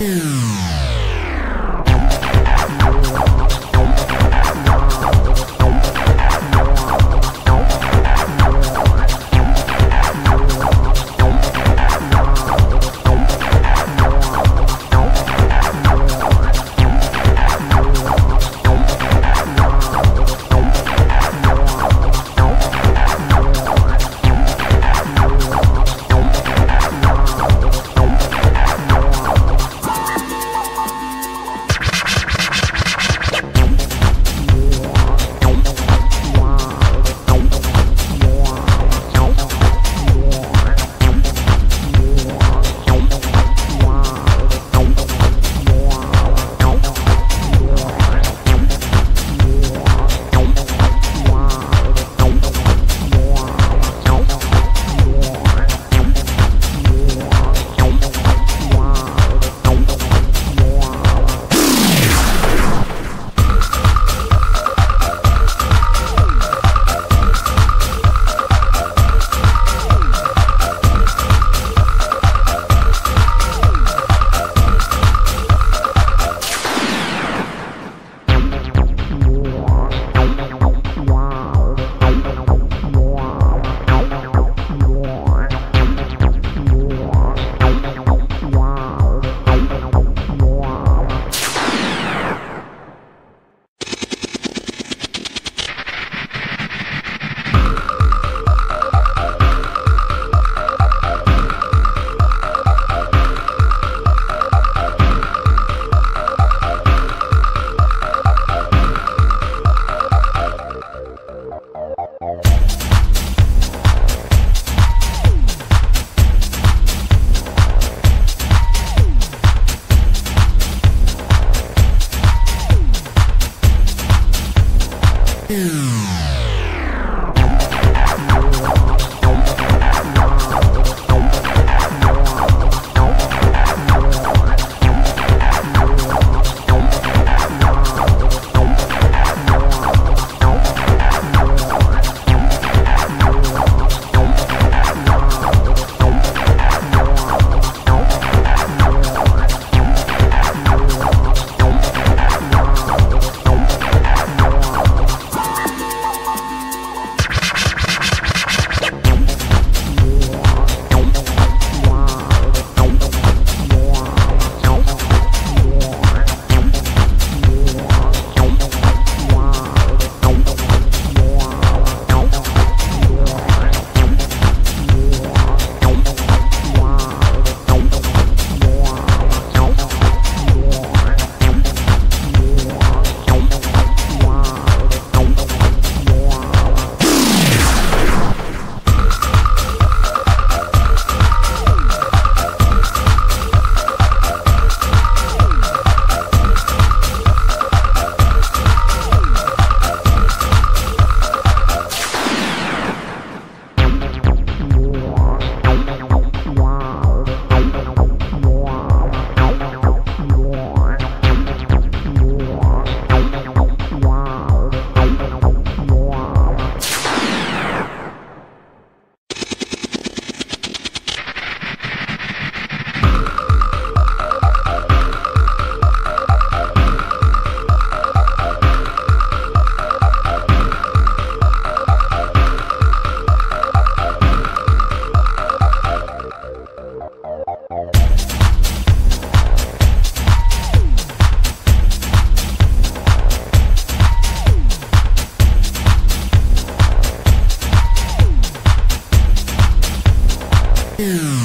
Yeah. Yeah.